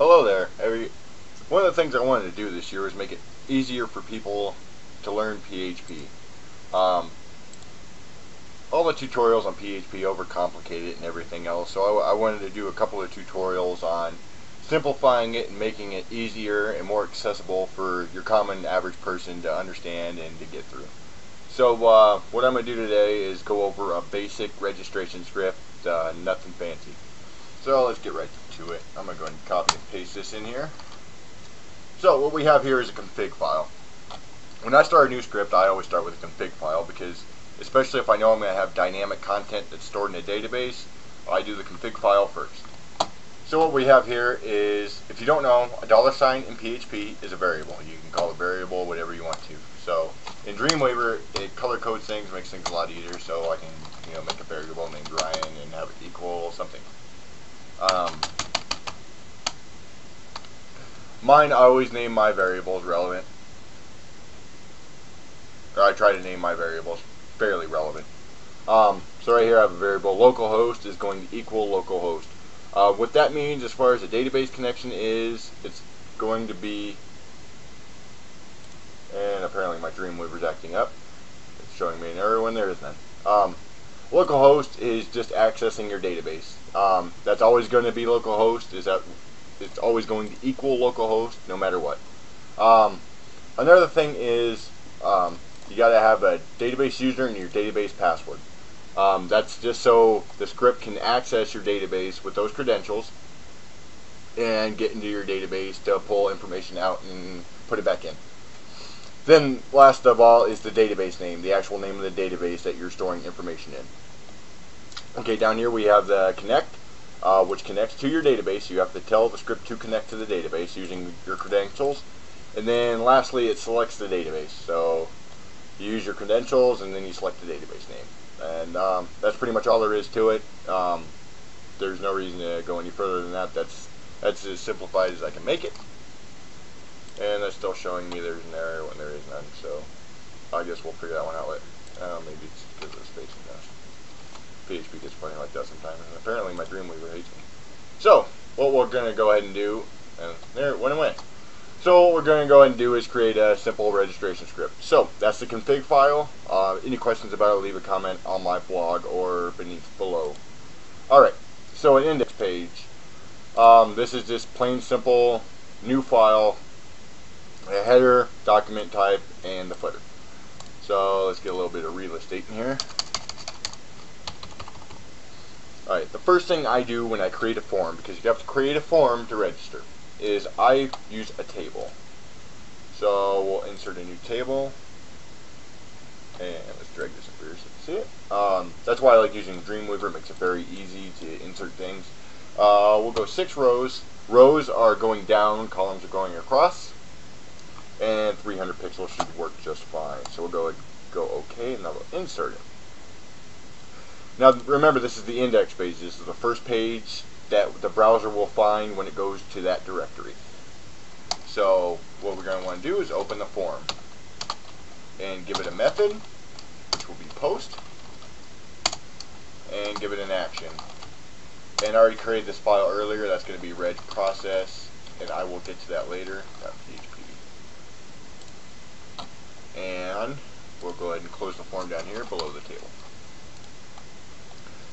Hello there. Every, one of the things I wanted to do this year was make it easier for people to learn PHP. Um, all the tutorials on PHP overcomplicate it and everything else, so I, I wanted to do a couple of tutorials on simplifying it and making it easier and more accessible for your common average person to understand and to get through. So uh, what I'm going to do today is go over a basic registration script, uh, nothing fancy. So let's get right to it. I'm going to go ahead and copy and paste this in here. So what we have here is a config file. When I start a new script, I always start with a config file because especially if I know I'm going to have dynamic content that's stored in a database, I do the config file first. So what we have here is, if you don't know, a dollar sign in PHP is a variable. You can call it variable whatever you want to. So in Dreamweaver, it color codes things, makes things a lot easier. So I can, you know, make a variable named Ryan and have it equal something. Um, mine, I always name my variables relevant. Or I try to name my variables fairly relevant. Um, so right here I have a variable localhost is going to equal localhost. Uh, what that means as far as a database connection is, it's going to be, and apparently my Dreamweaver is acting up. It's showing me an error when there is none. Um, localhost is just accessing your database. Um, that's always going to be localhost. Is that it's always going to equal localhost no matter what. Um, another thing is um, you got to have a database user and your database password. Um, that's just so the script can access your database with those credentials and get into your database to pull information out and put it back in. Then last of all is the database name, the actual name of the database that you're storing information in. Okay, down here we have the connect, uh, which connects to your database. You have to tell the script to connect to the database using your credentials. And then lastly, it selects the database. So you use your credentials and then you select the database name. And um, that's pretty much all there is to it. Um, there's no reason to go any further than that. That's that's as simplified as I can make it. And that's still showing me there's an error when there is none. So I guess we'll figure that one out later. Uh, maybe it's because of the spacing. PHP gets funny like that sometimes. And apparently my Dreamweaver hates me. So what we're going to go ahead and do, and there it went away. So what we're going to go ahead and do is create a simple registration script. So that's the config file. Uh, any questions about it, leave a comment on my blog or beneath below. Alright, so an index page. Um, this is just plain simple new file, a header, document type, and the footer. So let's get a little bit of real estate in here. Alright, the first thing I do when I create a form, because you have to create a form to register is I use a table. So we'll insert a new table. And let's drag this up here so you can see it. Um, that's why I like using Dreamweaver. It makes it very easy to insert things. Uh, we'll go six rows. Rows are going down, columns are going across. And 300 pixels should work just fine. So we'll go go OK, and then we'll insert it. Now remember, this is the index page. This is the first page that the browser will find when it goes to that directory. So what we're going to want to do is open the form and give it a method, which will be post, and give it an action. And I already created this file earlier. That's going to be reg process, and I will get to that later. And we'll go ahead and close the form down here below the table.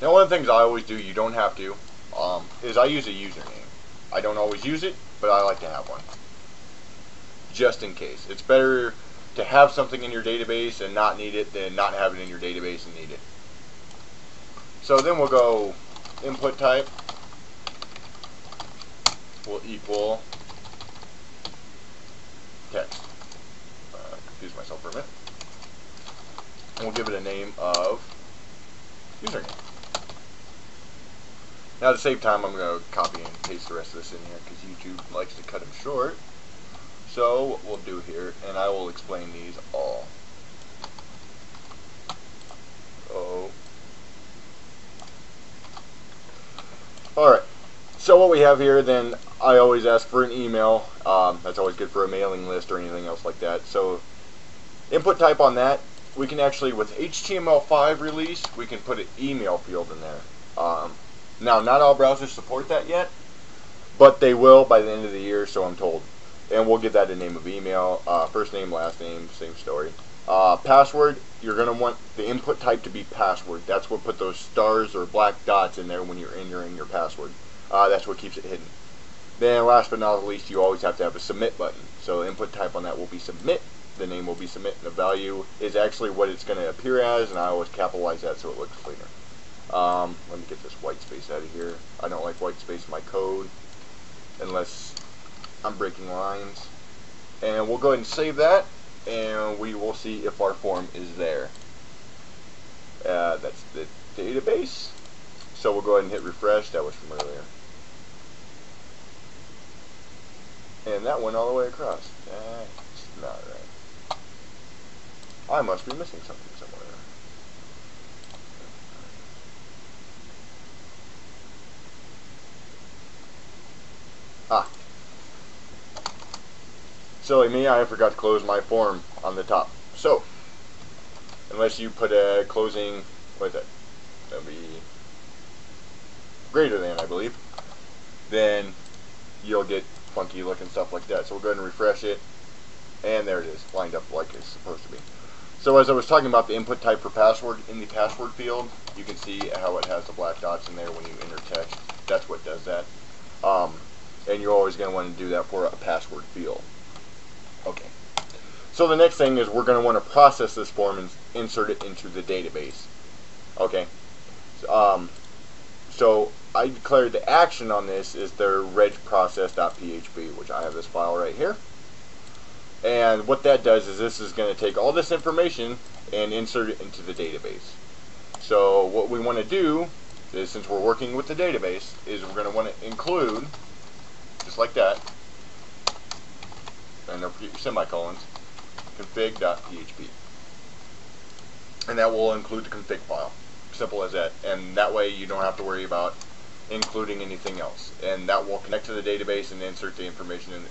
Now, one of the things I always do, you don't have to, um, is I use a username. I don't always use it, but I like to have one. Just in case. It's better to have something in your database and not need it than not have it in your database and need it. So then we'll go input type will equal text. Confuse myself for a minute. And we'll give it a name of username. Now to save time, I'm going to copy and paste the rest of this in here because YouTube likes to cut them short. So what we'll do here, and I will explain these all. Oh. Alright, so what we have here, then I always ask for an email. Um, that's always good for a mailing list or anything else like that. So input type on that, we can actually, with HTML5 release, we can put an email field in there. Um, now, not all browsers support that yet, but they will by the end of the year, so I'm told. And we'll give that a name of email, uh, first name, last name, same story. Uh, password, you're going to want the input type to be password. That's what put those stars or black dots in there when you're entering your password. Uh, that's what keeps it hidden. Then last but not least, you always have to have a submit button. So input type on that will be submit. The name will be submit. And the value is actually what it's going to appear as, and I always capitalize that so it looks cleaner. Um, let me get this white space out of here. I don't like white space in my code unless I'm breaking lines. And we'll go ahead and save that, and we will see if our form is there. Uh, that's the database. So we'll go ahead and hit refresh. That was from earlier. And that went all the way across. Right. I must be missing something somewhere. Ah. Silly me, I forgot to close my form on the top. So, unless you put a closing, what is that? That'll be greater than, I believe. Then you'll get funky looking stuff like that. So we'll go ahead and refresh it. And there it is, lined up like it's supposed. So as I was talking about the input type for password, in the password field, you can see how it has the black dots in there when you enter text. That's what does that. Um, and you're always going to want to do that for a password field. Okay. So the next thing is we're going to want to process this form and insert it into the database. Okay. Um, so I declared the action on this is their regprocess.php, which I have this file right here. And what that does is this is going to take all this information and insert it into the database. So what we want to do is, since we're working with the database, is we're going to want to include, just like that, and semicolons, config.php. And that will include the config file. Simple as that. And that way you don't have to worry about including anything else. And that will connect to the database and insert the information in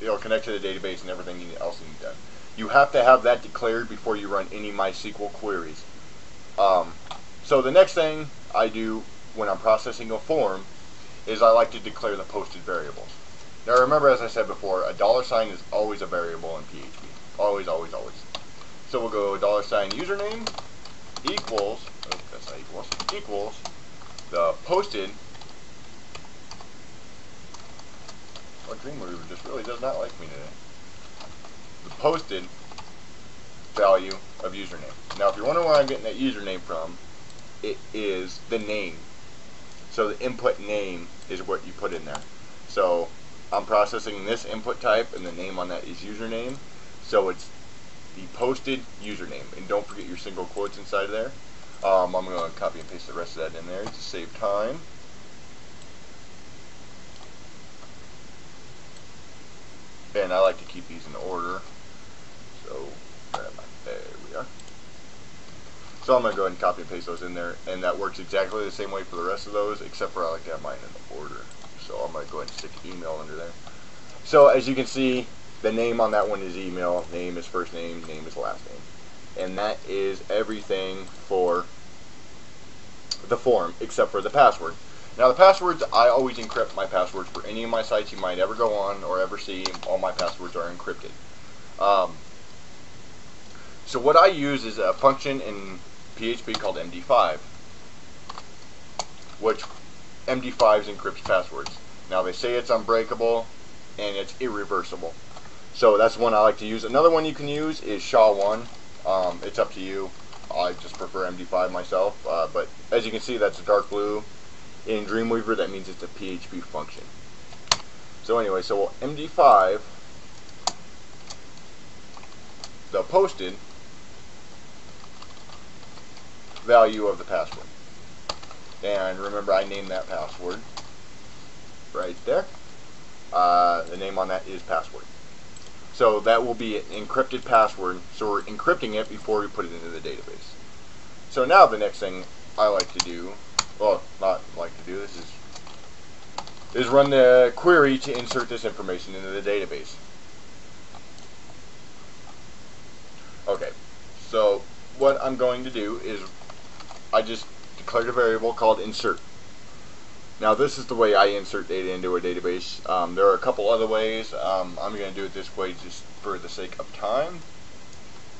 it'll connect to the database and everything else you need done. You have to have that declared before you run any MySQL queries. Um, so the next thing I do when I'm processing a form is I like to declare the posted variables. Now remember, as I said before, a dollar sign is always a variable in PHP. Always, always, always. So we'll go dollar sign username equals, oh, that's not equals, equals the posted Dreamweaver just really does not like me today. The posted value of username. Now, if you're wondering where I'm getting that username from, it is the name. So the input name is what you put in there. So I'm processing this input type, and the name on that is username. So it's the posted username. And don't forget your single quotes inside of there. Um, I'm going to copy and paste the rest of that in there to save time. And I like to keep these in order. So, there we are. So I'm going to go ahead and copy and paste those in there, and that works exactly the same way for the rest of those, except for I like to have mine in order. So I'm going to go ahead and stick email under there. So as you can see, the name on that one is email, name is first name, name is last name. And that is everything for the form, except for the password. Now the passwords, I always encrypt my passwords for any of my sites you might ever go on or ever see. All my passwords are encrypted. Um, so what I use is a function in PHP called MD5, which MD5 encrypts passwords. Now they say it's unbreakable and it's irreversible. So that's one I like to use. Another one you can use is SHA-1. Um, it's up to you. I just prefer MD5 myself, uh, but as you can see, that's a dark blue in Dreamweaver, that means it's a PHP function. So anyway, so we'll MD5, the posted value of the password. And remember, I named that password right there. Uh, the name on that is password. So that will be an encrypted password. So we're encrypting it before we put it into the database. So now the next thing I like to do well, not like to do this is is run the query to insert this information into the database. Okay, so what I'm going to do is I just declared a variable called insert. Now this is the way I insert data into a database. Um, there are a couple other ways. Um, I'm going to do it this way just for the sake of time.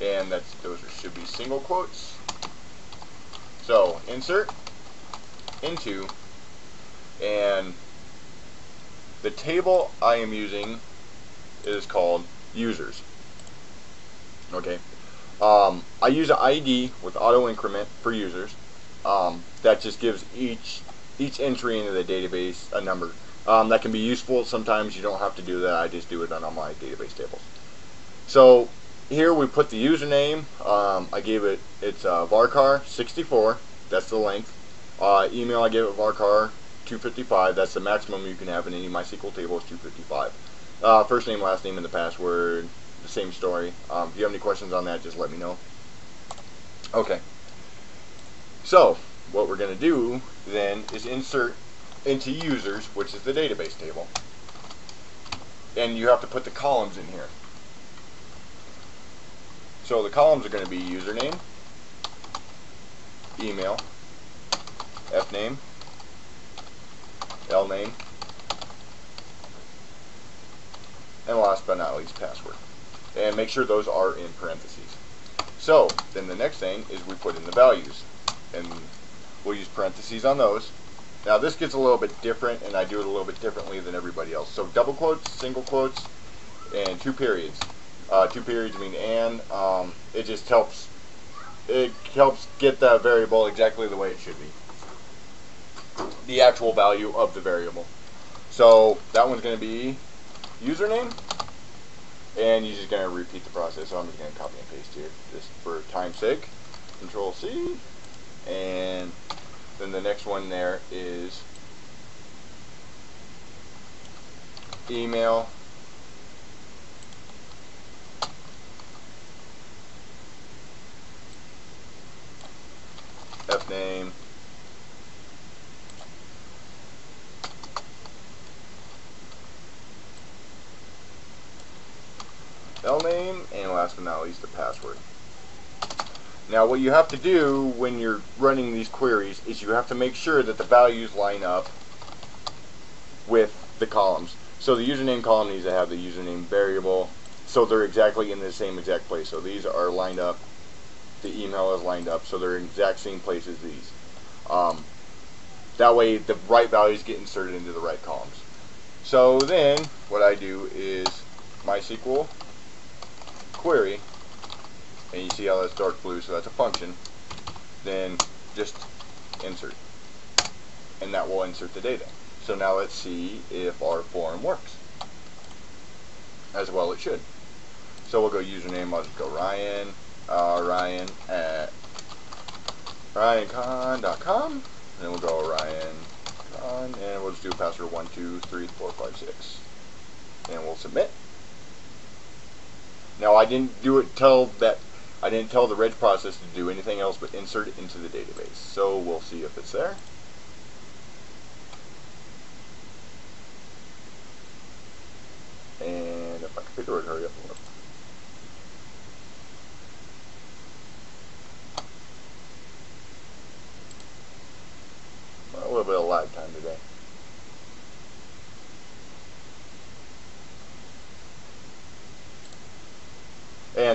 And that's those should be single quotes. So insert into and the table I am using is called users. Okay. Um, I use an ID with auto increment for users. Um, that just gives each each entry into the database a number. Um, that can be useful. Sometimes you don't have to do that. I just do it on all my database tables. So here we put the username. Um, I gave it, it's uh, varchar64. That's the length. Uh, email, I gave it varchar 255. That's the maximum you can have in any MySQL table is 255. Uh, first name, last name, and the password, the same story. Um, if you have any questions on that, just let me know. Okay. So, what we're going to do then is insert into users, which is the database table. And you have to put the columns in here. So the columns are going to be username, email, fname, name, and last but not least password. And make sure those are in parentheses. So then the next thing is we put in the values. And We'll use parentheses on those. Now this gets a little bit different, and I do it a little bit differently than everybody else. So double quotes, single quotes, and two periods. Uh, two periods mean and. Um, it just helps. It helps get that variable exactly the way it should be. The actual value of the variable. So that one's going to be username, and you're just going to repeat the process. So I'm just going to copy and paste here, just for time's sake. Control C, and then the next one there is email F name L name and last but not least the password. Now what you have to do when you're running these queries is you have to make sure that the values line up with the columns. So the username column needs to have the username variable so they're exactly in the same exact place. So these are lined up, the email is lined up, so they're in exact same place as these. Um, that way the right values get inserted into the right columns. So then what I do is MySQL query and you see how that's dark blue, so that's a function, then just insert. And that will insert the data. So now let's see if our form works. As well it should. So we'll go username, I'll just go Ryan, uh, Ryan at ryancon.com, and then we'll go Ryan and we'll just do password 1, 2, 3, 4, 5, 6. And we'll submit. Now I didn't do it till that I didn't tell the reg process to do anything else but insert it into the database. So we'll see if it's there. And if I can figure it, hurry up and look. A little bit of lag time today.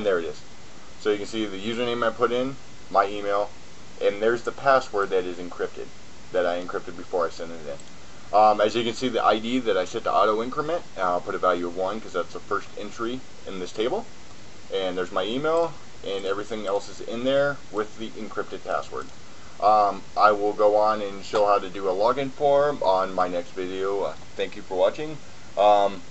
And there it is. So you can see the username I put in, my email, and there's the password that is encrypted, that I encrypted before I sent it in. Um, as you can see, the ID that I set to auto increment, I'll put a value of 1 because that's the first entry in this table. And there's my email, and everything else is in there with the encrypted password. Um, I will go on and show how to do a login form on my next video. Uh, thank you for watching. Um,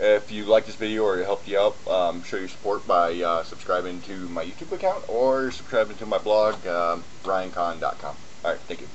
if you like this video or it helped you out, um, show your support by uh, subscribing to my YouTube account or subscribing to my blog, uh, ryancon.com. Alright, thank you.